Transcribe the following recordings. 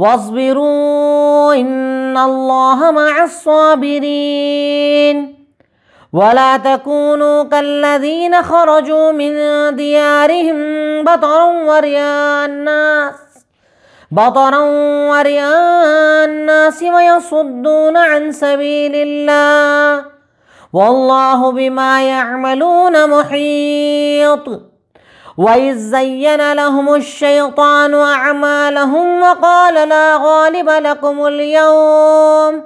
तनाज़उ फतफशलु व तदहब रिहुकुम वस्बिरू इन्नल्लाह मअस्साबिरीन वला तकूनु कल्लज़ीन खरजू मिन दियारिहिम बतरन व रियान्नास बतरन व रियान्नास व यसुद्दून अन सबीलिल्लाह वल्लाहु बिमा यअमलून मुहीत वइज़ ज़य्यन लहुमुश्शैतान अअमालहुम वक़ाल ला गालिब लकुमुल यौम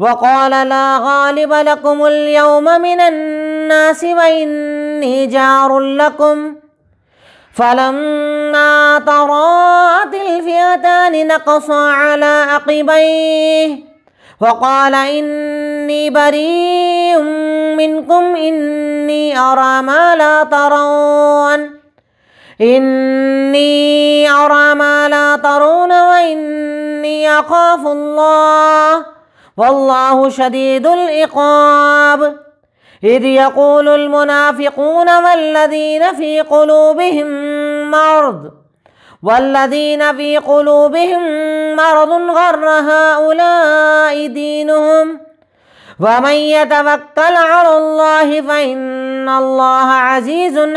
वक़ाल ला गालिब लकुमुल यौम मिनन नास व इन्नी जारुल लकुम फलम्मा तराअतिल फ़ियतान नक़सा अला अक़िबैहि वक़ाल इन्नी बरीउम मिनकुम इन्नी अरा मा ला तरौन इन्नी अरा मा ला तरून व इन्नी अखाफुल्लाह वल्लाहु शदीदुल इक़ाब इद यक़ूलुल मुनाफ़िक़ून वल्लज़ीन फ़ी क़ुलूबिहिम मर्द वल्लज़ीन फ़ी क़ुलूबिहिम मर्द गर्र हाउलाइ दीनुहुम वमन यतवक्कल अलल्लाहि फ़इन्नल्लाह अज़ीज़ुन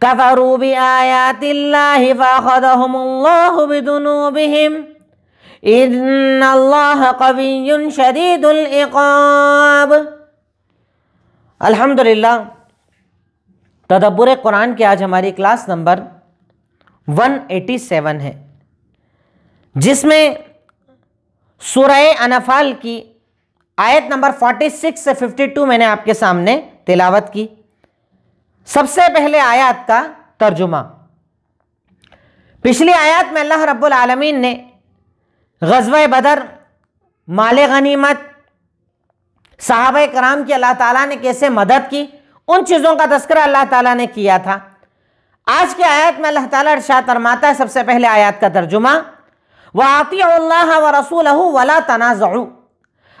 कफरू भी आयातिल्लाहिफाखदहमुल्लाहुबिदुनूबिहिम इन्नल्लाह कवियुन शदीदुल इक़ाब अल्हम्दुलिल्लाह तदब्बर कुरान की आज हमारी क्लास नंबर 187 है जिसमें सूरह अनफाल की आयत नंबर 46 से 52 मैंने आपके सामने तिलावत की सबसे पहले आयात का तर्जुमा। पिछली आयात में अल्लाह रब्बुल आलमीन ने गजवा बदर, माल गनीमत, साहब कराम की अल्लाह ताला ने कैसे मदद की, उन चीज़ों का तस्करा अल्लाह ताला ने किया था। आज की आयत में अल्लाह ताला इरशाद फरमाता है, सबसे पहले आयत का तर्जुमा, व आती व रसूल वला तनाज़ू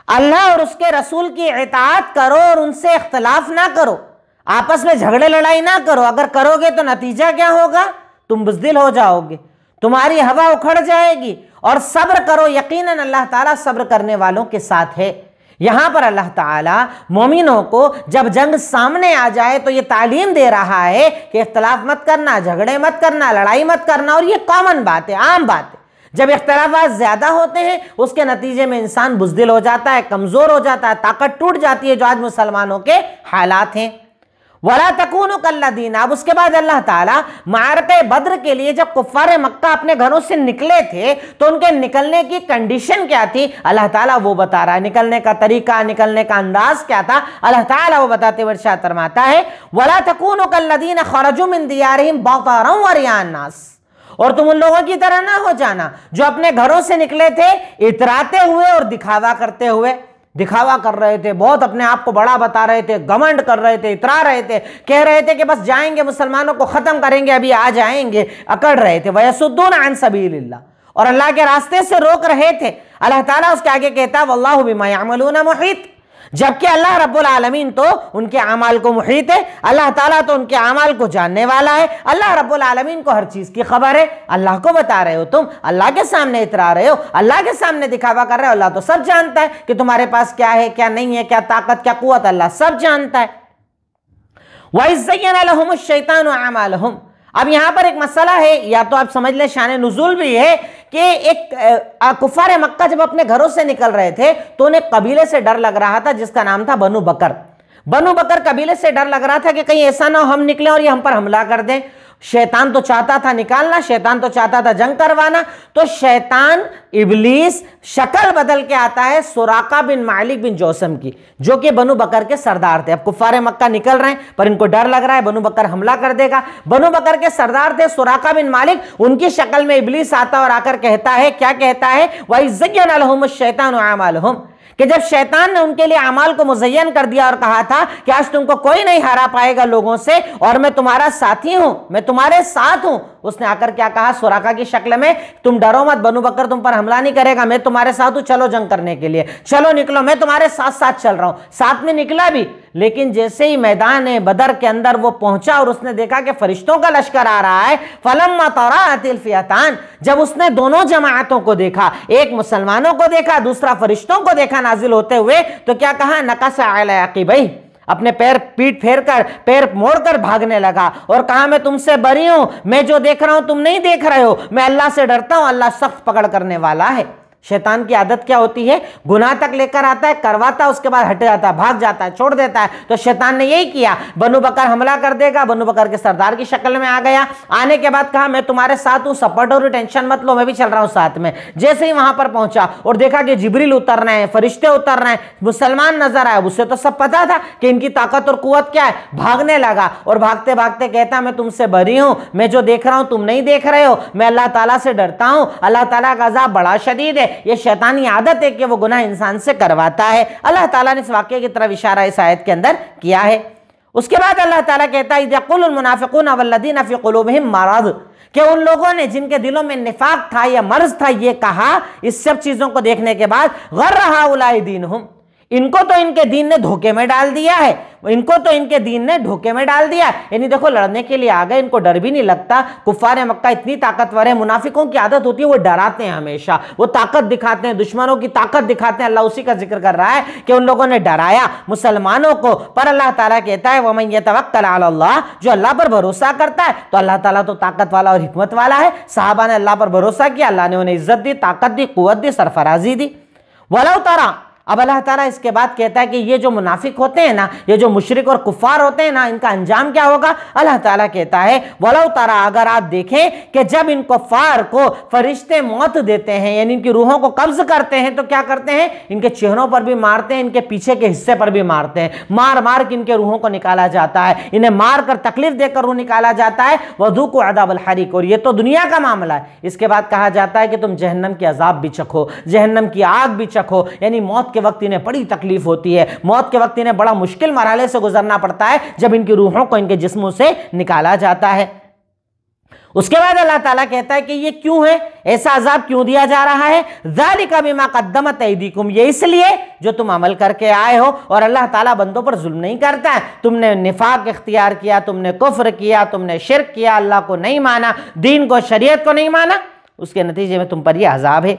अल्लाह और उसके रसूल की इतात करो और उनसे इख्तलाफ ना करो। आपस में झगड़े लड़ाई ना करो। अगर करोगे तो नतीजा क्या होगा? तुम बुजदिल हो जाओगे। तुम्हारी हवा उखड़ जाएगी और सब्र करो। यकीनन अल्लाह ताला सब्र करने वालों के साथ है। यहाँ पर अल्लाह ताला मोमिनों को जब जंग सामने आ जाए तो ये तालीम दे रहा है कि इख्तलाफ मत करना, झगड़े मत करना, लड़ाई मत करना और ये कॉमन बात है, आम बात है। जब इख्तलाफात ज़्यादा होते हैं, उसके नतीजे में इंसान बुजदिल हो जाता है, कमज़ोर हो जाता है, ताकत टूट जाती है जो आज मुसलमानों के हालात हैं। वला तकून कल्लादीन अब उसके बाद अल्लाह ताला मारत बद्र के लिए जब कुफ़ार मक्का अपने घरों से निकले थे तो उनके निकलने की कंडीशन क्या थी? अल्लाह ताला वो बता रहा है, निकलने का तरीका, निकलने का अंदाज क्या था? अल्लाह ताला वो बताते इरशाद फरमाता है, वला तकून कल्लादीन खरजुम दियारहिम बातारम वरियान्नास और तुम उन लोगों की तरह ना हो जाना जो अपने घरों से निकले थे, इतराते हुए और दिखावा करते हुए। दिखावा कर रहे थे, बहुत अपने आप को बड़ा बता रहे थे, घमंड कर रहे थे, इतरा रहे थे, कह रहे थे कि बस जाएँगे, मुसलमानों को ख़त्म करेंगे, अभी आ जाएँगे, अकड़ रहे थे, वयसुद्दून अन सभी और अल्लाह के रास्ते से रोक रहे थे। अल्लाह ताला उसके आगे कहता वल्लाहु बिमा यामलून मुहीत। जबकि अल्लाह रब्बुल आलमीन तो उनके अमाल को मुहित है, अल्लाह ताला तो उनके अमाल को जानने वाला है। अल्लाह रब्बुल आलमीन को हर चीज़ की खबर है। अल्लाह को बता रहे हो तुम, अल्लाह के सामने इतरा रहे हो, अल्लाह के सामने दिखावा कर रहे हो, अल्लाह तो सब जानता है कि तुम्हारे पास क्या है, क्या नहीं है, क्या ताकत, क्या कुत अल्लाह सब जानता है। वैज़ैन शैतान अमालहम। अब यहाँ पर एक मसला है, या तो आप समझ लें शान नजुल भी है कि एक कुफार मक्का जब अपने घरों से निकल रहे थे तो उन्हें कबीले से डर लग रहा था, जिसका नाम था बनु बकर। बनु बकर कबीले से डर लग रहा था कि कहीं ऐसा ना हो, हम निकले और ये हम पर हमला कर दें। शैतान तो चाहता था निकालना, शैतान तो चाहता था जंग करवाना। तो शैतान इबलीस शक्ल बदल के आता है सुराका बिन मालिक बिन जोसम की, जो कि बनु बकर के सरदार थे। अब कुफार मक्का निकल रहे हैं, पर इनको डर लग रहा है, बनु बकर हमला कर देगा। बनु बकर के सरदार थे सुराका बिन मालिक, उनकी शक्ल में इबलीस आता और आकर कहता है, क्या कहता है? वही जगन शैतान आमालहम। कि जब शैतान ने उनके लिए अमाल को मुजयन कर दिया और कहा था कि आज तुमको कोई नहीं हरा पाएगा लोगों से, और मैं तुम्हारा साथी हूँ, मैं तुम्हारे साथ हूँ। उसने आकर क्या कहा? सुराखा की शक्ल में, तुम डरो मत, बनु बकर तुम पर हमला नहीं करेगा, मैं तुम्हारे साथ हूँ, चलो जंग करने के लिए। चलो निकलो, मैं तुम्हारे साथ साथ चल रहा हूँ। साथ में निकला भी, लेकिन जैसे ही मैदान है बदर के अंदर वो पहुँचा और उसने देखा कि फरिश्तों का लश्कर आ रहा है फलम फियातान, जब उसने दोनों जमातों को देखा, एक मुसलमानों को देखा, दूसरा फरिश्तों को देखा नाजिल होते हुए तो क्या कहा? नकस भाई अपने पैर पीट फेर कर पैर मोड़ कर भागने लगा। और कहा, मैं तुमसे बरी हूँ। मैं जो देख रहा हूँ, तुम नहीं देख रहे हो। मैं अल्लाह से डरता हूँ। अल्लाह सख्त पकड़ करने वाला है। शैतान की आदत क्या होती है? गुनाह तक लेकर आता है, करवाता है, उसके बाद हट जाता है, भाग जाता है, छोड़ देता है। तो शैतान ने यही किया, बनु बकर हमला कर देगा, बनु बकर के सरदार की शक्ल में आ गया। आने के बाद कहा, मैं तुम्हारे साथ हूँ, सपोर्ट और टेंशन मत लो, मैं भी चल रहा हूँ साथ में। जैसे ही वहाँ पर पहुँचा और देखा कि जिबरील उतर रहे हैं, फरिश्ते उतर रहे हैं, मुसलमान नज़र आए उससे तो सब पता था कि इनकी ताकत और कुत क्या है। भागने लगा और भागते भागते कहता, मैं तुमसे बरी हूँ, मैं जो देख रहा हूँ, तुम नहीं देख रहे हो। मैं अल्लाह तला से डरता हूँ। अल्लाह तला का अजाब बड़ा शदीद है। ये शैतानी आदत है कि वो गुनाह इंसान से करवाता है। अल्लाह ताला ने इस वाक्य की तरफ़ इशारा इस आयत के अंदर किया है। उसके बाद अल्लाह ताला कहता है मुनाफिकून अवल्लदीन फ़ी मरद। कि उन लोगों ने जिनके दिलों में निफाक था या मर्ज था, ये कहा, इस सब चीज़ों को देखने के बाद गर रहा उलाई दीन हम इनको तो इनके दीन ने धोखे में डाल दिया है। इनको तो इनके दीन ने धोखे में डाल दिया यानी देखो, लड़ने के लिए आ गए, इनको डर भी नहीं लगता। कुफार मक्का इतनी ताकतवर है, मुनाफिकों की आदत होती है, वो डराते हैं हमेशा। वो ताकत दिखाते हैं, दुश्मनों की ताकत दिखाते हैं। अल्लाह उसी का ज़िक्र कर रहा है कि उन लोगों ने डराया मुसलमानों को। पर अल्लाह ताला कहता है, वमन ये तवक्कल अल्लाह जो अल्लाह पर भरोसा करता है तो अल्लाह ताला तो ताकत वाला और हिकमत वाला है। साहबा ने अल्लाह पर भरोसा किया, अल्लाह ने उन्हें इज़्ज़त दी, ताकत दी कुत दी, सरफराजी दी। वलाउ तारा अब अल्लाह ताला इसके बाद कहता है कि ये जो मुनाफिक होते हैं ना, ये जो मुशरक और कुफार होते हैं ना, इनका अंजाम क्या होगा? अल्लाह ताला कहता है, वलो तारा, अगर आप देखें कि जब इन कुफार को फरिश्ते मौत देते हैं, यानी इनकी रूहों को कब्ज करते हैं तो क्या करते हैं? इनके चेहरों पर भी मारते हैं, इनके पीछे के हिस्से पर भी मारते हैं। मार मार के इनके रूहों को निकाला जाता है। इन्हें मार कर तकलीफ़ देकर रूह निकाला जाता है। वधु को अदाबल हरिक, और ये तो दुनिया का मामला है। इसके बाद कहा जाता है कि तुम जहन्नम की अजाब भी चखो, जहन्नम की आग भी चखो, यानी मौत के वक्त इन्हें बड़ी तकलीफ़ होती है। मौत के वक्त इन्हें बड़ा मुश्किल मरहले से गुजरना पड़ता है, जब इनकी रूहों को इनके जिस्मों से निकाला जाता है। उसके बाद अल्लाह ताला कहता है कि ये क्यों है? ऐसा अजाब क्यों दिया जा रहा है? जालिका बिमा कद्दमत ऐदीकुम, ये इसलिए जो तुम अमल करके आए हो और अल्लाह ताला बंदों पर जुल्म नहीं करता है। तुमने निफाक इख्तियार किया, तुमने कुफ्र किया, तुमने शिरक किया, अल्लाह को नहीं माना, दीन को, शरीयत को नहीं माना, उसके नतीजे में तुम पर यह अजाब है।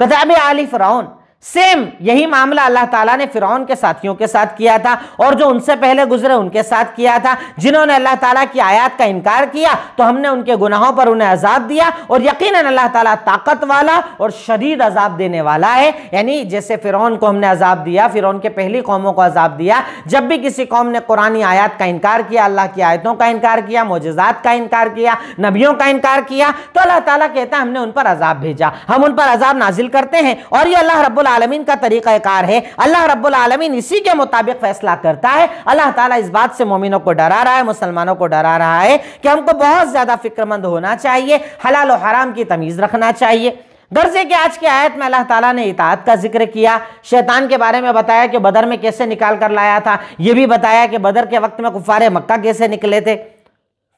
कताब आली फ़िरौन सेम यही मामला अल्लाह ताला ने फिरौन के साथियों के साथ किया था और जो उनसे पहले गुजरे, उनके साथ किया था। जिन्होंने अल्लाह ताला की आयत का इनकार किया तो हमने उनके गुनाहों पर उन्हें अजाब दिया और यकीन अल्लाह ताला ताकत वाला और शदीद अजाब देने वाला है। यानी जैसे फिरौन को हमने अजाब दिया फिर के पहली कौमों को अजाब दिया, जब भी किसी कौम ने कुरानी आयात का इनकार किया, अल्लाह की आयतों का इनकार किया मोजात का इनकार किया, नबियों का इनकार किया तो अल्लाह ताला कहता है, हमने उन पर अजाब भेजा। हम उन पर अजाब नाजिल करते हैं और ये अल्लाह रब्बुल आलमीन का तरीक़ाकार है। अल्लाह रब्बुल आलमीन इसी के मुताबिक फैसला करता है। अल्लाह ताला इस बात से मोमिनों को डरा रहा है, मुसलमानों को डरा रहा है कि हमको बहुत ज़्यादा फिक्रमंद होना चाहिए, हलाल हराम की तमीज़ रखना चाहिए। गर्जे के आज की आयत में अल्लाह ताला ने इतात का ज़िक्र किया। शैतान के बारे में बताया कि बदर में कैसे निकाल कर लाया था। यह भी बताया कि बदर के वक्त में कुफारे मक्का कैसे निकले थे।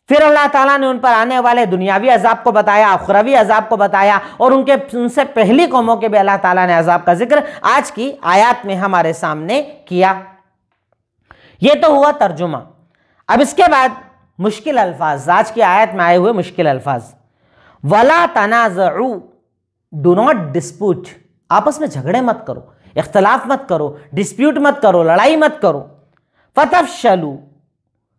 फिर अल्लाह ताला ने उन पर आने वाले दुनियावी अजाब को बताया, अखरवी अजाब को बताया और उनके, उनसे पहली कौमों के भी अल्लाह ताला ने अजाब का ज़िक्र आज की आयत में हमारे सामने किया। ये तो हुआ तर्जुमा। अब इसके बाद मुश्किल अल्फाज, आज की आयत में आए हुए मुश्किल अल्फाज। वला तनाजू डू नॉट डिस्प्यूट। आपस में झगड़े मत करो, इख्तलाफ मत करो, डिस्प्यूट मत करो, लड़ाई मत करो। फतफ शलू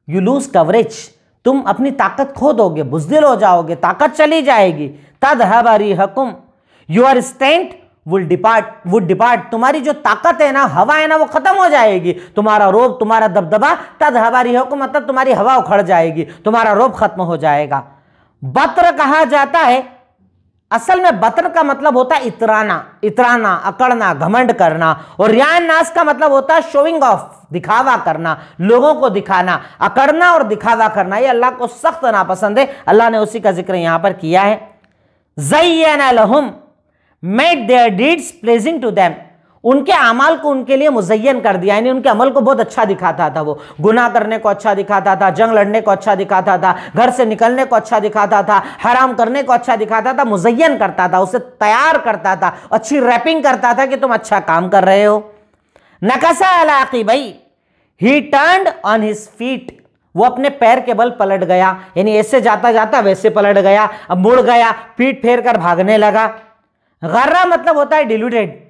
यू लूज कवरेज। तुम अपनी ताकत खो दोगे, बुजदिल हो जाओगे, ताकत चली जाएगी। तद हबारी हकुम। You are strength will depart would depart तुम्हारी जो ताकत है ना, हवा है ना, वो खत्म हो जाएगी। तुम्हारा रोब, तुम्हारा दबदबा, तद हवारी हकुम मतलब तुम्हारी हवा उखड़ जाएगी, तुम्हारा रोब खत्म हो जाएगा। बत्र कहा जाता है? असल में बतन का मतलब होता है इतराना इतराना, अकड़ना, घमंड करना और रियान नाश का मतलब होता है शोइंग ऑफ़ दिखावा करना, लोगों को दिखाना, अकड़ना और दिखावा करना। ये अल्लाह को सख्त नापसंद है। अल्लाह ने उसी का ज़िक्र यहाँ पर किया है। जयन लहुम made their deeds pleasing to them उनके अमाल को उनके लिए मुजयन कर दिया। यानी उनके अमल को बहुत अच्छा दिखाता था वो। गुनाह करने को अच्छा दिखाता था, जंग लड़ने को अच्छा दिखाता था, घर से निकलने को अच्छा दिखाता था, हराम करने को अच्छा दिखाता था मुजयन करता था, उसे तैयार करता था, अच्छी रैपिंग करता था कि तुम अच्छा काम कर रहे हो। नकसा अलाकी भाई ही टर्न ऑन हिज फीट वो अपने पैर के बल पलट गया। यानी ऐसे जाता जाता वैसे पलट गया, अब मुड़ गया, पीठ फेर कर भागने लगा। गर्रा मतलब होता है डिल्यूटेड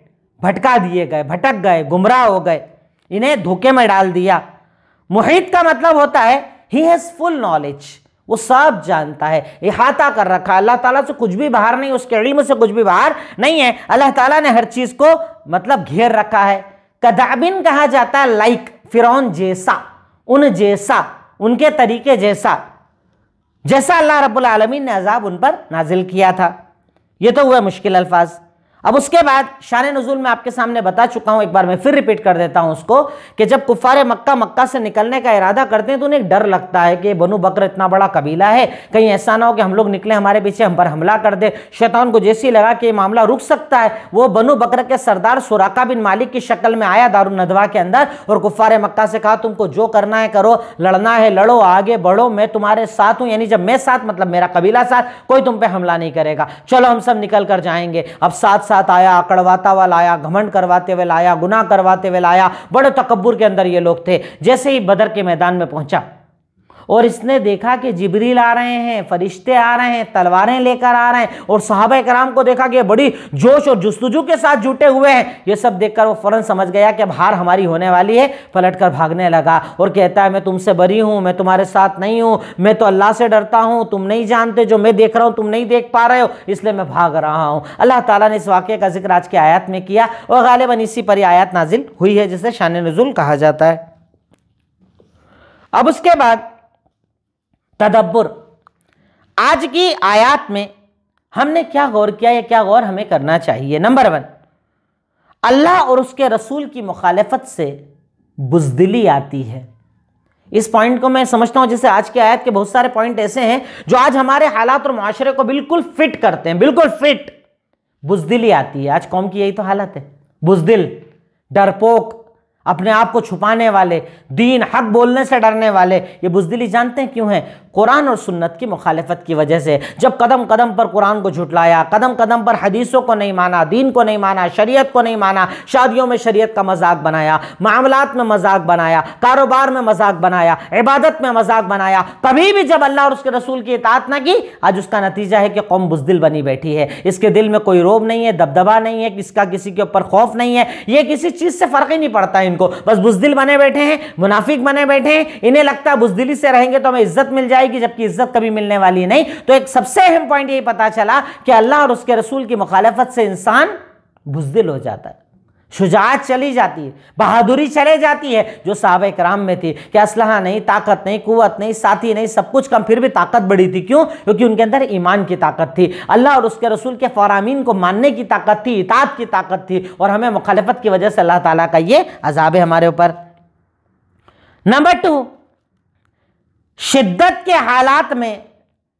भटका दिए गए, भटक गए, गुमराह हो गए, इन्हें धोखे में डाल दिया। मुहित का मतलब होता है ही हैज़ फुल नॉलेज वो सब जानता है। इहाता कर रखा, अल्लाह ताला से कुछ भी बाहर नहीं, उसके इल्म से कुछ भी बाहर नहीं है। अल्लाह ताला ने हर चीज़ को मतलब घेर रखा है। कदाबिन कहा जाता है लाइक फिर जैसा, उन जैसा, उनके तरीके जैसा। जैसा अल्लाह रब्बुल आलमीन ने अजाब उन पर नाजिल किया था। ये तो हुआ मुश्किल अल्फाज। अब उसके बाद शान नजूल में आपके सामने बता चुका हूँ, एक बार मैं फिर रिपीट कर देता हूँ उसको, कि जब कुफार मक्का मक्का से निकलने का इरादा करते हैं तो उन्हें डर लगता है कि बनु बकर इतना बड़ा कबीला है, कहीं ऐसा ना हो कि हम लोग निकले हमारे पीछे, हम पर हमला कर दे। शैतान को जैसी लगा कि मामला रुक सकता है, वो बनु बकर के सरदार सुराका बिन मालिक की शक्ल में आया दारू नदवा के अंदर और कुफार मक्का से कहा, तुमको जो करना है करो, लड़ना है, लड़ो, आगे बढ़ो, मैं तुम्हारे साथ हूँ। यानी जब मैं साथ मतलब मेरा कबीला साथ, कोई तुम पे हमला नहीं करेगा। चलो हम सब निकल कर जाएँगे। अब साथ साथ आया अकड़वाता हुआ लाया, घमंड करवाते हुए लाया गुना करवाते हुए लाया, बड़े तकबूर के अंदर ये लोग थे। जैसे ही बदर के मैदान में पहुँचा और इसने देखा कि जिबरील आ रहे हैं, फरिश्ते आ रहे हैं, तलवारें लेकर आ रहे हैं और साहब कराम को देखा कि बड़ी जोश और जुस्तुजू के साथ जुटे हुए हैं। ये सब देखकर वो फ़ौरन समझ गया कि हार हमारी होने वाली है, पलट कर भागने लगा और कहता है, मैं तुमसे बरी हूँ, मैं तुम्हारे साथ नहीं हूँ, मैं तो अल्लाह से डरता हूँ, तुम नहीं जानते जो मैं देख रहा हूँ, तुम नहीं देख पा रहे हो, इसलिए मैं भाग रहा हूँ। अल्लाह ताला ने इस वाक्य का ज़िक्र आज के आयत में किया और गालिबा इसी पर आयत नाजिल हुई है, जिसे शान नजुल कहा जाता है। अब उसके बाद तदब्बर। आज की आयात में हमने क्या गौर किया या क्या गौर हमें करना चाहिए? नंबर वन अल्लाह और उसके रसूल की मुखालफत से बुजदिली आती है। इस पॉइंट को मैं समझता हूँ, जैसे आज की आयत के बहुत सारे पॉइंट ऐसे हैं जो आज हमारे हालात और माशरे को बिल्कुल फिट करते हैं, बिल्कुल फिट बुजदिली आती है। आज कौम की यही तो हालत है। बुजदिल, डरपोक अपने आप को छुपाने वाले, दीन, हक बोलने से डरने वाले, ये बुजदिली जानते हैं क्यों हैं? कुरान और सुन्नत की मुखालफत की वजह से। जब कदम कदम पर कुरान को झुटलाया कदम कदम पर हदीसों को नहीं माना, दीन को नहीं माना, शरीयत को नहीं माना, शादियों में शरीयत का मज़ाक बनाया, मामलात में मज़ाक बनाया, कारोबार में मज़ाक बनाया, इबादत में मज़ाक बनाया, कभी भी जब अल्लाह और उसके रसूल की इतात ना की, आज उसका नतीजा है कि कौम बुजदिल बनी बैठी है। इसके दिल में कोई रोब नहीं है, दबदबा नहीं है इसका किसी के ऊपर खौफ नहीं है, ये किसी चीज़ से फ़र्क ही नहीं पड़ता इनको। बस बुजदिल बने बैठे हैं, मुनाफिक बने बैठे हैं, इन्हें लगता है बुजदिली से रहेंगे तो हमें इज़्ज़त मिल जाएगी, जबकि इज़्ज़त कभी मिलने वाली नहीं। तो एक सबसे अहम पॉइंट यही पता चला कि अल्लाह और उसके रसूल की मुखालफत से इंसान बुजदिल हो जाता है। शुजात चली जाती है, बहादुरी चले जाती है, जो साहब कराम में थी। कि असलहा नहीं, ताकत नहीं कुत नहीं, साथी नहीं, सब कुछ कम, फिर भी ताकत बड़ी थी। क्यों? क्योंकि उनके अंदर ईमान की ताकत थी। अल्लाह और उसके रसूल के फ़रामीन को मानने की ताकत थी इतात की ताकत थी और हमें मुखालफत की वजह से अल्लाह ताला का ये अजाब है हमारे ऊपर। नंबर टू, शिद्दत के हालात में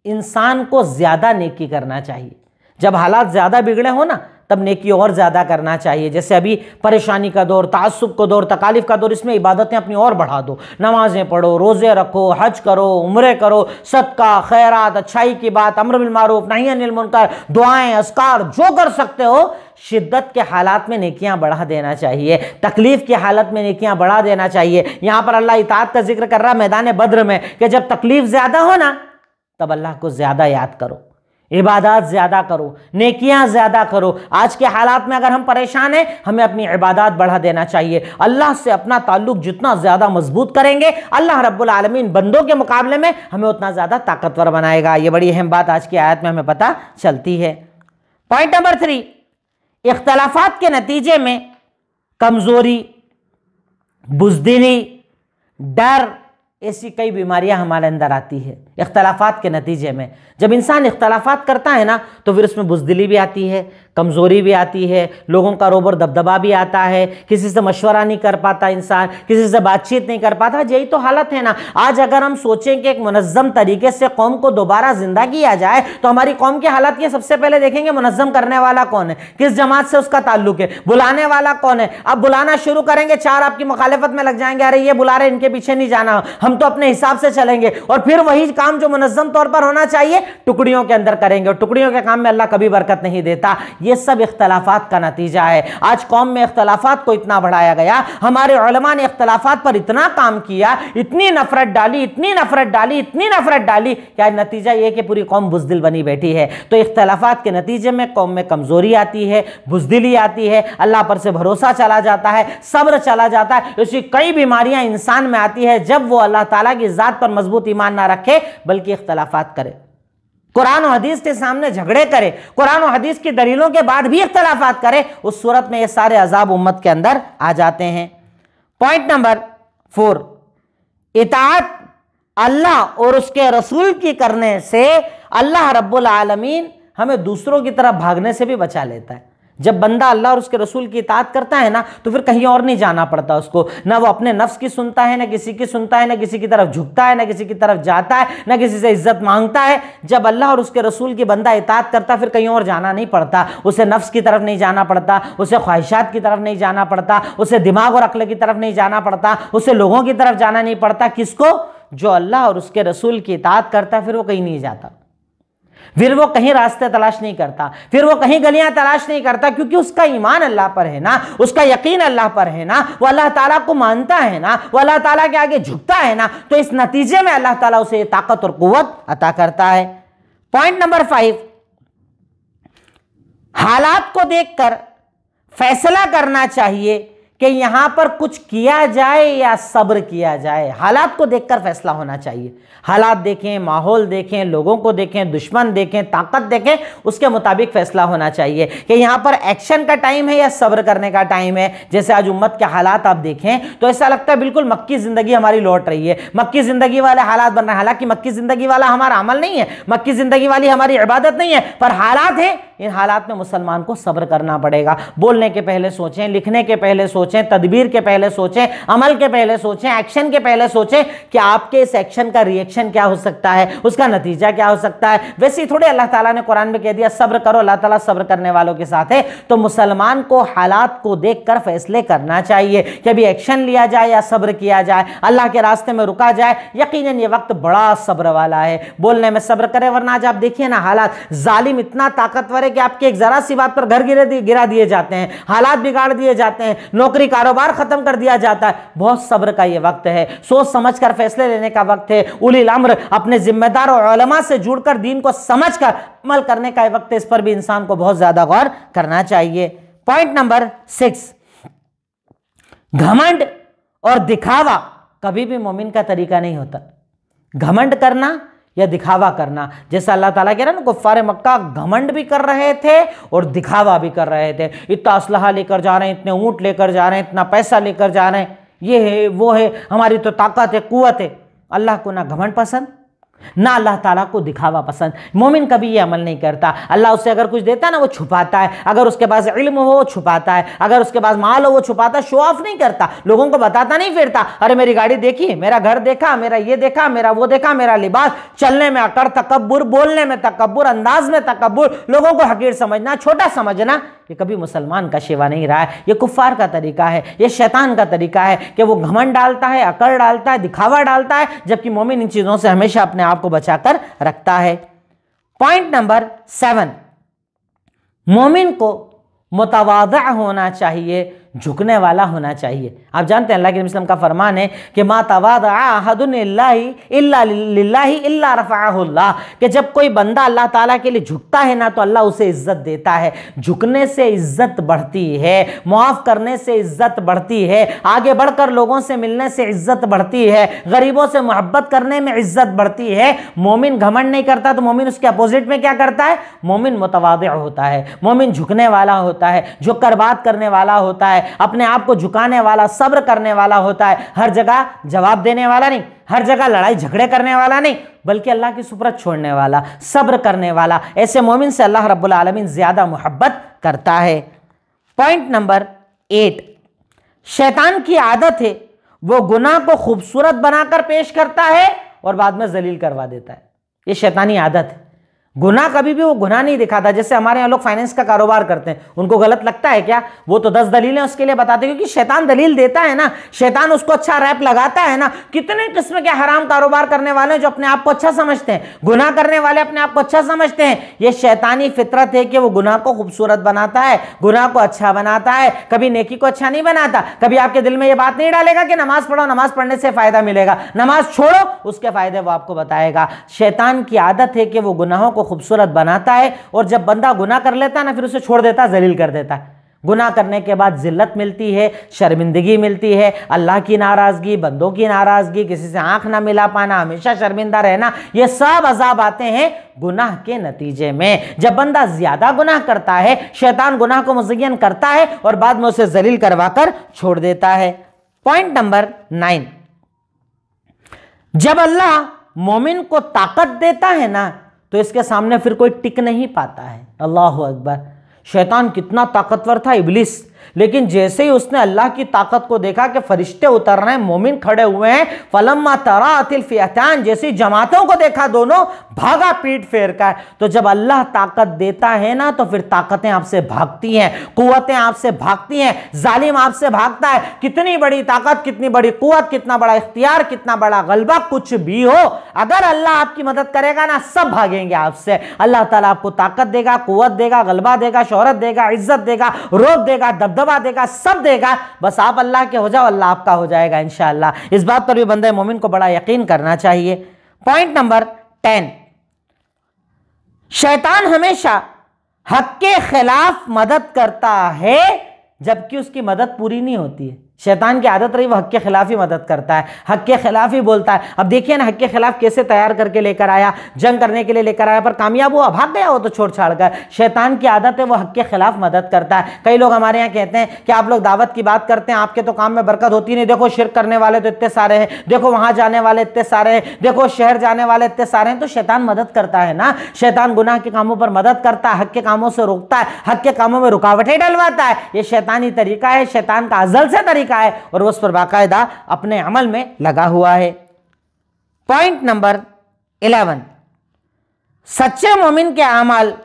इंसान को ज़्यादा नेकी करना चाहिए। जब हालात ज़्यादा बिगड़े हो ना तब नेकी और ज़्यादा करना चाहिए। जैसे अभी परेशानी का दौर, तसब का दौर, तकालीफ का दौर, इसमें इबादतें अपनी और बढ़ा दो। नमाजें पढ़ो, रोज़े रखो, हज करो, उम्र करो, सदका, खैरात, अच्छाई की बात, अमर बिलमारूफ नहीं अनिल मुनकर, दुआएँ, असकार, जो कर सकते हो, शिद्दत के हालात में नेकियाँ बढ़ा देना चाहिए। तकलीफ़ की हालत में नेकियाँ बढ़ा देना चाहिए। यहाँ पर अल्लाह इतात का ज़िक्र कर रहा मैदान बद्र में, कि जब तकलीफ़ ज़्यादा हो ना, तब अल्लाह को ज़्यादा याद करो। इबादत ज़्यादा करो, नेकियाँ ज़्यादा करो। आज के हालात में अगर हम परेशान हैं, हमें अपनी इबादत बढ़ा देना चाहिए। अल्लाह से अपना ताल्लुक जितना ज़्यादा मज़बूत करेंगे, अल्लाह रब्बुल आलमीन बंदों के मुकाबले में हमें उतना ज़्यादा ताकतवर बनाएगा। ये बड़ी अहम बात आज की आयत में हमें पता चलती है। पॉइंट नंबर थ्री इख्तलाफात के नतीजे में कमज़ोरी, बुजदिली, डर ऐसी कई बीमारियाँ हमारे अंदर आती है, इख्तलाफात के नतीजे में। जब इंसान इख्तलाफात करता है ना तो फिर उसमें बुजदिली भी आती है, कमज़ोरी भी आती है, लोगों का रोबर दबदबा भी आता है, किसी से मशवरा नहीं कर पाता इंसान, किसी से बातचीत नहीं कर पाता। यही तो हालत है ना। आज अगर हम सोचें कि एक मनज़म तरीके से कौम को दोबारा ज़िंदा किया जाए तो हमारी कौम की हालत ये सबसे पहले देखेंगे मुनज़म करने वाला कौन है, किस जमात से उसका ताल्लुक है, बुलाने वाला कौन है। अब बुलाना शुरू करेंगे, चार आपकी मुखालफत में लग जाएँगे, अरे ये बुला रहे, इनके पीछे नहीं जाना हम तो अपने हिसाब से चलेंगे और फिर वही काम जो मुनज़म तौर पर होना चाहिए, टुकड़ियों के अंदर करेंगे और टुकड़ियों के काम में अल्लाह कभी बरकत नहीं देता। ये सब इख्तलाफात का नतीजा है। आज कौम में इख्तलाफात को इतना बढ़ाया गया, हमारे ने इख्तलाफात पर इतना काम किया, इतनी नफरत डाली, इतनी नफरत डाली, इतनी नफरत डाली, क्या नतीजा ये कि पूरी कौम बुजदिल बनी बैठी है। तो इख्तलाफात के नतीजे में कौम में कमज़ोरी आती है, बुजदिली आती है, अल्लाह पर से भरोसा चला जाता है, सब्र चला जाता है। ऐसी कई बीमारियाँ इंसान में आती है, जब वो अल्लाह ताला की ज़ात पर मज़बूत ईमान ना रखे, बल्कि इख्तलाफात करे। कुरान और हदीस के सामने झगड़े करे, कुरान और हदीस की दलीलों के बाद भी इख्तलाफात करे, उस सूरत में ये सारे अजाब उम्मत के अंदर आ जाते हैं। पॉइंट नंबर फोर इतात अल्लाह और उसके रसूल की करने से अल्लाह रब्बुल आलमीन हमें दूसरों की तरफ़ भागने से भी बचा लेता है। जब बंदा अल्लाह और उसके रसूल की इतात करता है ना तो फिर कहीं और नहीं जाना पड़ता उसको। ना वो अपने नफ्स की सुनता है, ना किसी की सुनता है, ना किसी की तरफ़ झुकता है, ना किसी की तरफ़ जाता है, ना किसी से इज़्ज़त माँगता है। जब अल्लाह और उसके रसूल की बंदा इतात करता, फिर कहीं और जाना नहीं पड़ता। उसे नफ्स की तरफ़ नहीं जाना पड़ता, उसे ख्वाहिशात की तरफ़ नहीं जाना पड़ता, उसे दिमाग और अकल की तरफ़ नहीं जाना पड़ता, उसे लोगों की तरफ़ जाना नहीं पड़ता। किसको? जो अल्लाह और उसके रसूल की इतात करता फिर वो कहीं नहीं जाता। फिर वो कहीं रास्ते तलाश नहीं करता, फिर वो कहीं गलियाँ तलाश नहीं करता, क्योंकि उसका ईमान अल्लाह पर है ना, उसका यकीन अल्लाह पर है ना, वो अल्लाह ताला को मानता है ना, वो अल्लाह ताला के आगे झुकता है ना तो इस नतीजे में अल्लाह ताला उसे ताकत और कुत अता करता है। पॉइंट नंबर फाइव हालात को देखकर फैसला करना चाहिए। कि यहाँ पर कुछ किया जाए या सब्र किया जाए। हालात को देखकर फैसला होना चाहिए। हालात देखें, माहौल देखें, लोगों को देखें, दुश्मन देखें, ताकत देखें, उसके मुताबिक फैसला होना चाहिए कि यहाँ पर एक्शन का टाइम है या सब्र करने का टाइम है। जैसे आज उम्मत के हालात आप देखें तो ऐसा लगता है बिल्कुल मक्की ज़िंदगी हमारी लौट रही है। मक्की ज़िंदगी वाले हालात बन रहे हैं। हालाँकि मक्की ज़िंदगी वाला हमारा अमल नहीं है। मक्की ज़िंदगी वाली हमारी इबादत नहीं है। पर हालात है इन हालात में मुसलमान को सब्र करना पड़ेगा। बोलने के पहले सोचें, लिखने के पहले सोचें, तदबीर के पहले सोचें, अमल के पहले सोचें, एक्शन के पहले सोचें कि आपके इस एक्शन का रिएक्शन क्या हो सकता है, उसका नतीजा क्या हो सकता है। वैसे ही थोड़े अल्लाह ताला ने कुरान में कह दिया, सब्र करो, अल्लाह ताला सब्र करने वालों के साथ है। तो मुसलमान को हालात को देखकर फैसले करना चाहिए कि अभी एक्शन लिया जाए या सब्र किया जाए। अल्लाह के रास्ते में रुका जाए यकीन ये वक्त बड़ा सब्र वाला है। बोलने में सब्र करे, वरना आज आप देखिए ना हालात, जालिम इतना ताकतवर है कि आपके एक जरा सी बात पर घर गिरे गिरा दिए जाते हैं, हालात बिगाड़ दिए जाते हैं, नौकरी कारोबार खत्म कर दिया जाता है। बहुत सब्र का ये वक्त है। सोच समझ कर फैसले लेने का वक्त है। उलिल अम्र अपने जिम्मेदार और उलमा से जुड़कर दीन को समझ कर अमल करने का वक्त है। इस पर भी इंसान को बहुत ज़्यादा गौर करना चाहिए। पॉइंट नंबर सिक्स घमंड और दिखावा कभी भी मोमिन का तरीका नहीं होता। घमंड करना या दिखावा करना। जैसा अल्लाह ताला कह रहा है ना, गुफ्फार मक्का घमंड भी कर रहे थे और दिखावा भी कर रहे थे। इतना असलहा लेकर जा रहे हैं, इतने ऊँट लेकर जा रहे हैं, इतना पैसा लेकर जा रहे हैं। ये है, वो है, हमारी तो ताकत है कुत है। अल्लाह को ना घमंड पसंद। ना अल्लाह ताला को दिखावा पसंद। मोमिन कभी ये अमल नहीं करता। अल्लाह उसे अगर कुछ देता है ना, वो छुपाता है। अगर उसके पास इल्म हो, वो छुपाता है। अगर उसके पास माल हो, वो छुपाता है। शो ऑफ़ नहीं करता। लोगों को बताता नहीं फिरता। अरे, मेरी गाड़ी देखी, मेरा घर देखा, मेरा ये देखा, मेरा वो देखा, मेरा लिबास। चलने में अकर तकबर बोलने में तकबर अंदाज में तकबर लोगों को हकीर समझना, छोटा समझना। ये कभी मुसलमान का शिवा नहीं रहा है। ये कुफ़ार का तरीका है, ये शैतान का तरीका है कि वो घमंड डालता है अकल डालता है, दिखावा डालता है, जबकि मोमिन इन चीज़ों से हमेशा अपने आप को बचा कर रखता है। पॉइंट नंबर सेवन मोमिन को मुतवाजा होना चाहिए। झुकने वाला होना चाहिए। आप जानते हैं, अल्लाह के वसल्लम का फरमान है कि मा तवाद कि जब कोई बंदा अल्लाह ताला के लिए झुकता है ना तो अल्लाह उसे इज़्ज़त देता है। झुकने से इज़्ज़त बढ़ती है, मुआफ़ करने से इज़्ज़त बढ़ती है, आगे बढ़कर लोगों से मिलने से इज़्ज़त बढ़ती है, गरीबों से मोहब्बत करने में इज़्ज़त बढ़ती है। मोमिन घमंड नहीं करता तो मोमिन उसके अपोजिट में क्या करता है? मोमिन मुतवाद होता है, मोमिन झुकने वाला होता है झुक कर बात करने वाला होता है। अपने आप को झुकाने वाला, सब्र करने वाला होता है। हर जगह जवाब देने वाला नहीं, हर जगह लड़ाई झगड़े करने वाला नहीं, बल्कि अल्लाह की सुपरत छोड़ने वाला, सब्र करने वाला। ऐसे मोमिन से अल्लाह रब्बुल आलमीन ज़्यादा मोहब्बत करता है। पॉइंट नंबर एट, शैतान की आदत है, वो गुनाह को खूबसूरत बनाकर पेश करता है और बाद में जलील करवा देता है। ये शैतानी आदत है। गुना कभी भी वो गुना नहीं दिखाता, जैसे हमारे यहाँ लोग फाइनेंस का कारोबार करते हैं, उनको गलत लगता है क्या? वो तो दस दलीलें उसके लिए बताते हैं, क्योंकि शैतान दलील देता है ना, शैतान उसको अच्छा रैप लगाता है ना, कितने किस्म के हराम कारोबार करने वाले हैं जो अपने आप को अच्छा समझते हैं गुना करने वाले अपने आप को अच्छा समझते हैं। ये शैतानी फितरत है कि वो गुनाह को खूबसूरत बनाता है गुना को अच्छा बनाता है, कभी नेकी को अच्छा नहीं बनाता, कभी आपके दिल में ये बात नहीं डालेगा कि नमाज़ पढ़ो, नमाज़ पढ़ने से फ़ायदा मिलेगा, नमाज़ छोड़ो, उसके फ़ायदे वो आपको बताएगा। शैतान की आदत है कि वो गुनाहों को खूबसूरत बनाता है और जब बंदा गुना कर लेता है ना, फिर उसे छोड़ देता जलील कर देता है। गुना करने के बाद जिल्लत मिलती है, शर्मिंदगी मिलती है, अल्लाह की नाराज़गी, बंदों की नाराज़गी, किसी से आँख ना मिला पाना, हमेशा शर्मिंदा रहना, ये सब अजाब आते हैं गुनाह के नतीजे में। जब बंदा ज़्यादा गुनाह करता है, शैतान गुनाह को मुजयन करता है और बाद में उसे जलील करवा कर छोड़ देता है। Point number nine. जब अल्लाह मोमिन को ताकत देता है ना तो इसके सामने फिर कोई टिक नहीं पाता है। अल्लाह अकबर। शैतान कितना ताकतवर था, इबलिस। लेकिन जैसे ही उसने अल्लाह की ताकत को देखा कि फरिश्ते उतर रहे हैं, मोमिन खड़े हुए हैं, फलम्मा तरा अतिल फियान जैसी जमातों को देखा, दोनों भागा पीठ फेर का तो जब अल्लाह ताकत देता है ना तो फिर ताकतें आपसे भागती हैं, कुतें आपसे भागती हैं, जालिम आपसे भागता है। कितनी बड़ी ताकत, कितनी बड़ी कुत, कितना बड़ा इख्तियार, कितना बड़ा गलबा, कुछ भी हो, अगर अल्लाह आपकी मदद करेगा ना, सब भागेंगे आपसे। अल्लाह ताला आपको ताकत देगा, कुत देगा, गलबा देगा, शोहरत देगा, इज़्ज़त देगा रोब देगा, दबदबा दबा देगा, सब देगा, बस आप अल्लाह के हो जाओ, अल्लाह आपका हो जाएगा इन इस बात पर भी बंदे मोमिन को बड़ा यकीन करना चाहिए। पॉइंट नंबर टेन शैतान हमेशा हक के खिलाफ मदद करता है, जबकि उसकी मदद पूरी नहीं होती है। शैतान की आदत रही, वो हक के खिलाफ ही मदद करता है। हक के खिलाफ ही बोलता है। अब देखिए ना, हक के खिलाफ कैसे तैयार करके लेकर आया, जंग करने के लिए लेकर आया, पर कामयाब हुआ, भाग गया वो तो छोड़ छाड़ कर। शैतान की आदत है, वो हक के खिलाफ मदद करता है। कई लोग हमारे यहाँ कहते हैं कि आप लोग दावत की बात करते हैं, आपके तो काम में बरकत होती नहीं। देखो शिर करने वाले तो इतने सारे हैं, देखो, वहाँ जाने वाले इतने सारे हैं, देखो, शहर जाने वाले इतने सारे हैं तो शैतान मदद करता है ना? शैतान गुनाह के कामों पर मदद करता है, हक के कामों से रोकता है, हक के कामों में रुकावटें डलवाता है। ये शैतानी तरीका है, शैतान का अजल से तरीका है और उस पर बाकायदा अपने अमल में लगा हुआ है। पॉइंट नंबर इलेवन सच्चे मोमिन के अमल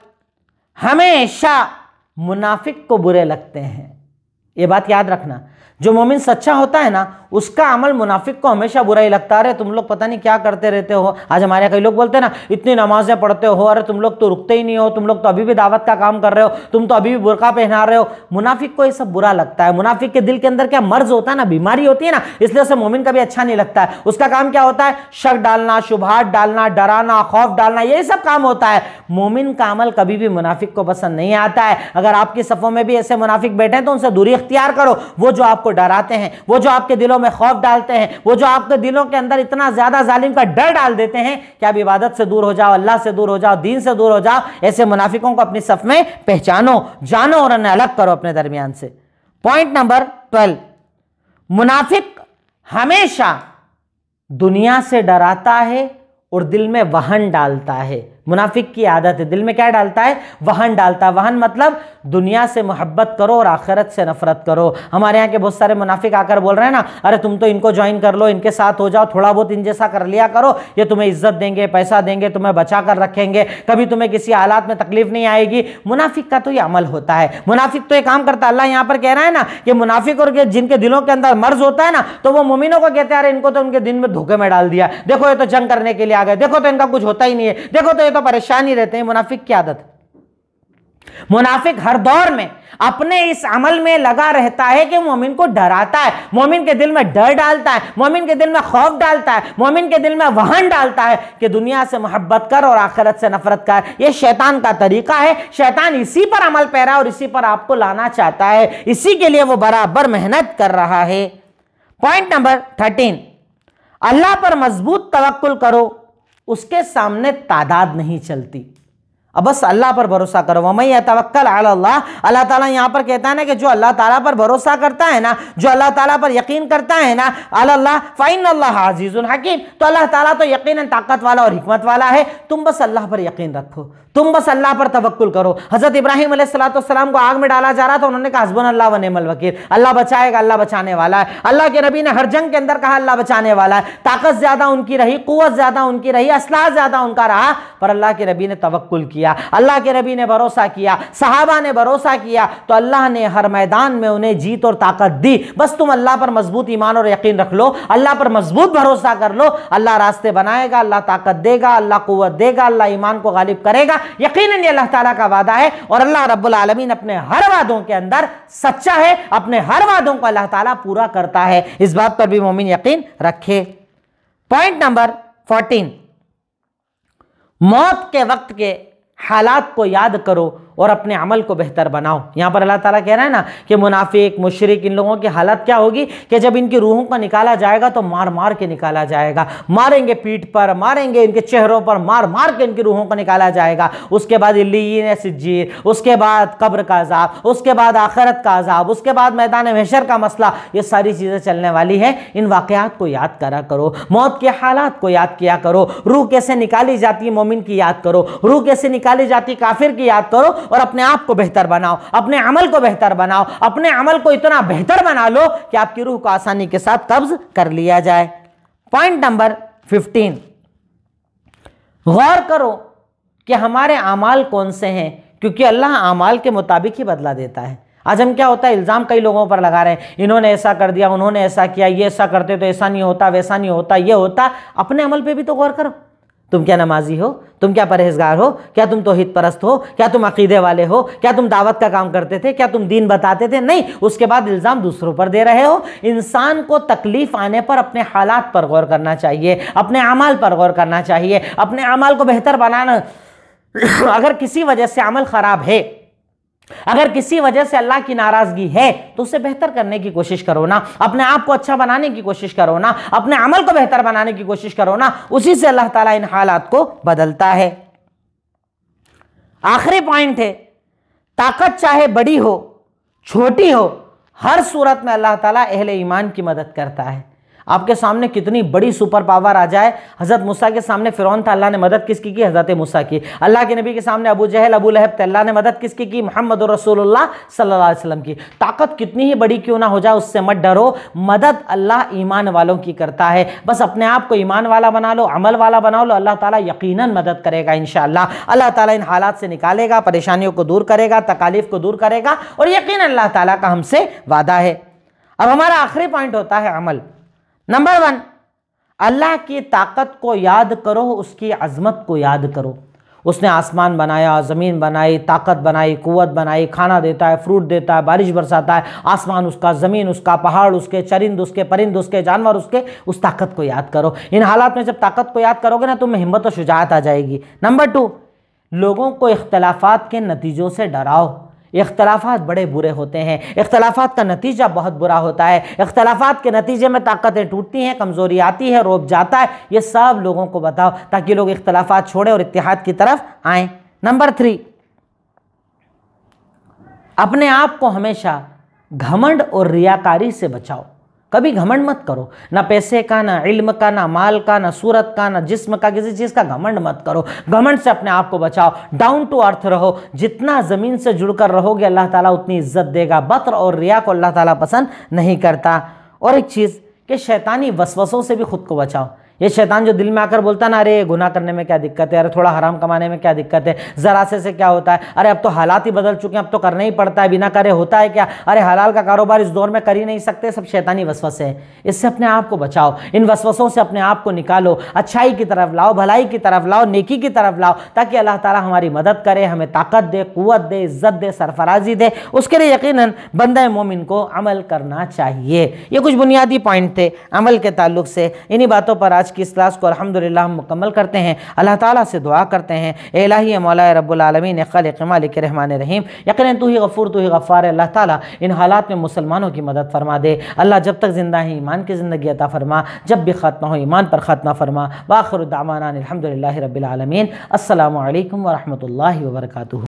हमेशा मुनाफिक को बुरे लगते हैं। ये बात याद रखना। जो मोमिन सच्चा होता है ना, उसका अमल मुनाफिक को हमेशा बुरा ही लगता है अरे तुम लोग पता नहीं क्या करते रहते हो। आज हमारे कई लोग बोलते हैं ना, इतनी नमाजें पढ़ते हो, अरे तुम लोग तो रुकते ही नहीं हो, तुम लोग तो अभी भी दावत का काम कर रहे हो, तुम तो अभी भी बुरका पहना रहे हो। मुनाफिक को ये सब बुरा लगता है। मुनाफिक के दिल के अंदर क्या मर्ज होता है ना? बीमारी होती है ना? इसलिए उसे मोमिन का भी अच्छा नहीं लगता है। उसका काम क्या होता है? शक डालना, शुभात डालना, डराना, खौफ डालना, यही सब काम होता है। मोमिन का अमल कभी भी मुनाफिक को पसंद नहीं आता है। अगर आपकी सफ़ों में भी ऐसे मुनाफिक बैठे हैं तो उनसे दूरी इख्तियार करो। वो जो आपको डराते हैं, वो जो आपके दिलों में खौफ डालते हैं, वो जो आपके दिलों के अंदर इतना ज़्यादा जालिम का डर डाल देते हैं, कि आप इबादत से दूर हो जाओ, अल्लाह से दूर हो जाओ, दीन से दूर हो जाओ, ऐसे मुनाफिकों को अपनी सफ में पहचानो, जानो और उन्हें अलग करो अपने दरमियान से। पॉइंट नंबर ट्वेल्व मुनाफिक हमेशा दुनिया से डराता है और दिल में वहन डालता है। मुनाफिक की आदत है। दिल में क्या डालता है? वहन डालता है। वहन मतलब दुनिया से मोहब्बत करो और आखिरत से नफरत करो। हमारे यहाँ के बहुत सारे मुनाफिक आकर बोल रहे हैं ना, अरे तुम तो इनको ज्वाइन कर लो, इनके साथ हो जाओ, थोड़ा बहुत इन जैसा कर लिया करो, ये तुम्हें इज़्ज़त देंगे, पैसा देंगे, तुम्हें बचा कर रखेंगे, कभी तुम्हें किसी हालात में तकलीफ़ नहीं आएगी। मुनाफिक का तो ये अमल होता है। मुनाफिक तो ये काम करता है, अल्लाह यहाँ पर कह रहा है ना कि मुनाफिक और जिनके दिलों के अंदर मर्ज होता है ना तो वो मुमिनों को कहते हैं, अरे इनको तो उनके दिन में धोखे में डाल दिया। देखो ये तो जंग करने के लिए आ गए, देखो तो इनका कुछ होता ही नहीं है, देखो तो ये तो परेशान ही रहते हैं, मुनाफिक की आदत। मुनाफिक हर दौर में अपने इस अमल में लगा रहता है कि मोमिन को डराता है, मोमिन के दिल में डर डालता है, मोमिन के दिल में खौफ डालता है, मोमिन के दिल में वहन डालता है कि दुनिया से मोहब्बत कर और आखिरत से नफरत कर। यह शैतान का तरीका है। शैतान इसी पर अमल पैरा और इसी पर आपको लाना चाहता है। इसी के लिए वो बराबर मेहनत कर रहा है। पॉइंट नंबर थर्टीन अल्लाह पर मज़बूत तवक्ल करो। उसके सामने तादाद नहीं चलती। अब बस अल्लाह पर भरोसा करो। वमई तवक्ल अल्लाह अल्लाह ताला यहाँ पर कहता है ना कि जो अल्लाह ताला पर भरोसा करता है ना, जो अल्लाह ताला पर यकीन करता है ना अल्लाह फ़ाइन अल्लाह अजीज़ुल हकीम। तो अल्लाह ताला तो यकीन ताकत वाला और हमत वाला है। तुम बस अल्लाह पर यकीन रखो। तुम बस अल्लाह पर तवक्ल करो। हज़रत इब्राहिम सलाम को आग में डाला जा रहा था, उन्होंने कहा हसबन अल्लाह वनमल वकील, अल्लाह बचाएगा, अल्लाह बचाने वाला है। अल्लाह के नबी ने हर जंग के अंदर कहा, अल्लाह बचाने वाला है। ताकत ज़्यादा उनकी रही कुत ज़्यादा उनकी रही, असलाह ज़्यादा उनका रहा, पर अल्लाह के नबी ने तवक्ल किया। अल्लाह के नबी ने भरोसा किया, सहाबा ने भरोसा किया तो अल्लाह ने हर मैदान में उन्हें जीत और ताकत दी। बस तुम अल्लाह पर मज़बूत ईमान और यकीन रख लो, अल्लाह पर मज़बूत भरोसा कर लो। अल्लाह रास्ते बनाएगा, अल्लाह ताकत देगा, अल्लाह कुत देगा, अल्लाह ईमान को गालिब करेगा। यकीन ये अल्लाह ताला का वादा है और अल्लाह रब्बुल आलमीन अपने हर वादों के अंदर सच्चा है, अपने हर वादों को अल्लाह ताला पूरा करता है। इस बात पर भी मोमिन यकीन रखे। पॉइंट नंबर फोर्टीन मौत के वक्त के हालात को याद करो। और अपने अमल को बेहतर बनाओ। यहाँ पर अल्लाह ताला कह रहा है ना कि मुनाफिक, मुशरक, इन लोगों की हालत क्या होगी कि जब इनकी रूहों को निकाला जाएगा तो मार मार के निकाला जाएगा। मारेंगे पीठ पर, मारेंगे इनके चेहरों पर, मार मार के इनकी रूहों को निकाला जाएगा। उसके बाद इलीन उसके बाद कब्र का अजाब, उसके बाद आखरत का अजाब, उसके बाद मैदान महशर का मसला, ये सारी चीज़ें चलने वाली है। इन वाक़ात को याद करा करो, मौत के हालात को याद किया करो, रूह कैसे निकाली जाती है मोमिन की याद करो, रूह कैसे निकाली जाती काफिर की याद करो और अपने आप को बेहतर बनाओ, अपने अमल को बेहतर बनाओ, अपने अमल को इतना बेहतर बना लो कि आपकी रूह को आसानी के साथ कब्ज कर लिया जाए। पॉइंट नंबर फिफ्टीन गौर करो कि हमारे अमाल कौन से हैं, क्योंकि अल्लाह अमाल के मुताबिक ही बदला देता है। आज हम क्या होता है? इल्ज़ाम कई लोगों पर लगा रहे हैं। इन्होंने ऐसा कर दिया, उन्होंने ऐसा किया, ये ऐसा करते तो ऐसा नहीं होता, वैसा नहीं होता, ये होता। अपने अमल पे भी तो गौर करो। तुम क्या नमाजी हो? तुम क्या परहेजगार हो? क्या तुम तोहित परस्त हो? क्या तुम अकीदे वाले हो? क्या तुम दावत का काम करते थे? क्या तुम दीन बताते थे? नहीं, उसके बाद इल्ज़ाम दूसरों पर दे रहे हो। इंसान को तकलीफ़ आने पर अपने हालात पर गौर करना चाहिए, अपने अमाल पर गौर करना चाहिए, अपने अमाल को बेहतर बनाना। अगर किसी वजह से अमल ख़राब है अगर किसी वजह से अल्लाह की नाराज़गी है तो उसे बेहतर करने की कोशिश करो ना। अपने आप को अच्छा बनाने की कोशिश करो ना। अपने अमल को बेहतर बनाने की कोशिश करो ना। उसी से अल्लाह ताला इन हालात को बदलता है। आखिरी पॉइंट है, ताकत चाहे बड़ी हो, छोटी हो, हर सूरत में अल्लाह ताला अहले ईमान की मदद करता है। आपके सामने कितनी बड़ी सुपर पावर आ जाए। हज़रत मूसा के सामने फ़िरौन था, अल्लाह ने मदद किसकी की? हज़रत मूसा की। अल्लाह के नबी के सामने अबू जहल, अबू लहब अल्लाह ने मदद किसकी की? मोहम्मद अलैहि वसल्लम की। ताकत कितनी ही बड़ी क्यों ना हो जाए, उससे मत डरो। मदद अल्लाह ईमान वालों की करता है। बस अपने आप को ईमान वाला बना लो, अमल वाला बना लो। अल्लाह ताला यकीनन मदद करेगा इन अल्लाह ताला इन हालात से निकालेगा, परेशानियों को दूर करेगा, तकालीफ को दूर करेगा और यकीन अल्लाह ताला का हमसे वादा है। अब हमारा आखिरी पॉइंट होता है अमल। नंबर वन अल्लाह की ताकत को याद करो, उसकी अजमत को याद करो। उसने आसमान बनाया, ज़मीन बनाई, ताकत बनाई, कुवत बनाई, खाना देता है फ्रूट देता है, बारिश बरसाता है, आसमान उसका, ज़मीन उसका, पहाड़ उसके, चरिंद उसके, परिंद उसके, जानवर उसके, उस ताकत को याद करो। इन हालात में जब ताकत को याद करोगे ना तुम्हें हिम्मत और शुजात आ जाएगी। नंबर टू लोगों को इख्तलाफात के नतीजों से डराओ। इख्तलाफात बड़े बुरे होते हैं। इख्तलाफात का नतीजा बहुत बुरा होता है। इख्तलाफात के नतीजे में ताकतें टूटती हैं, कमज़ोरी आती है, रोब जाता है। ये सब लोगों को बताओ, ताकि लोग इख्तलाफात छोड़ें और इतिहाद की तरफ़ आए। नंबर थ्री, अपने आप को हमेशा घमंड और रियाकारी से बचाओ। कभी घमंड मत करो। ना पैसे का, ना इल्म का, ना माल का, ना सूरत का, ना जिस्म का, किसी चीज़ का घमंड मत करो। घमंड से अपने आप को बचाओ। डाउन टू अर्थ रहो। जितना ज़मीन से जुड़कर रहोगे, अल्लाह ताला उतनी इज़्ज़त देगा। बत्र और रिया को अल्लाह ताला पसंद नहीं करता। और एक चीज़ कि शैतानी वसवसों से भी खुद को बचाओ। ये शैतान जो दिल में आकर बोलता ना, अरे, गुनाह करने में क्या दिक्कत है? अरे, थोड़ा हराम कमाने में क्या दिक्कत है? ज़रा से से क्या होता है? अरे, अब तो हालात ही बदल चुके हैं, अब तो करना ही पड़ता है, बिना करे होता है क्या? अरे, हलाल का कारोबार इस दौर में कर ही नहीं सकते, सब शैतानी वसवसे हैं। इससे अपने आप को बचाओ, इन वसवसों से अपने आप को निकालो, अच्छाई की तरफ़ लाओ, भलाई की तरफ़ लाओ, नेकी की तरफ़ लाओ, ताकि अल्लाह ताला हमारी मदद करे, हमें ताकत दे कुत दे, इज़्ज़त दे, सरफराजी दे। उसके लिए यकीन बंदा मोमिन को अमल करना चाहिए। ये कुछ बुनियादी पॉइंट थे अमल के ताल्लुक से। इन्हीं बातों पर आज की इस क्लास को अल्हम्दुलिल्लाह हम मुकम्मल करते हैं। अल्लाह ताला से दुआ करते हैं। एलाही मौला रब्बुल खल मालिक रहमान रहीम। यकीन तू ही गफ़ूर, तू ही गफ़ार अल्लाह ताला इन हालात में मुसलमानों की मदद फरमा दे। अल्लाह जब तक ज़िंदा है ईमान की ज़िंदगी अता फरमा, जब भी ख़त्म हो ईमान पर ख़त्मा फरमा। वाखिर दामान अलहमदिल्ला रबालमीन अल्लाम वरहमल वर्का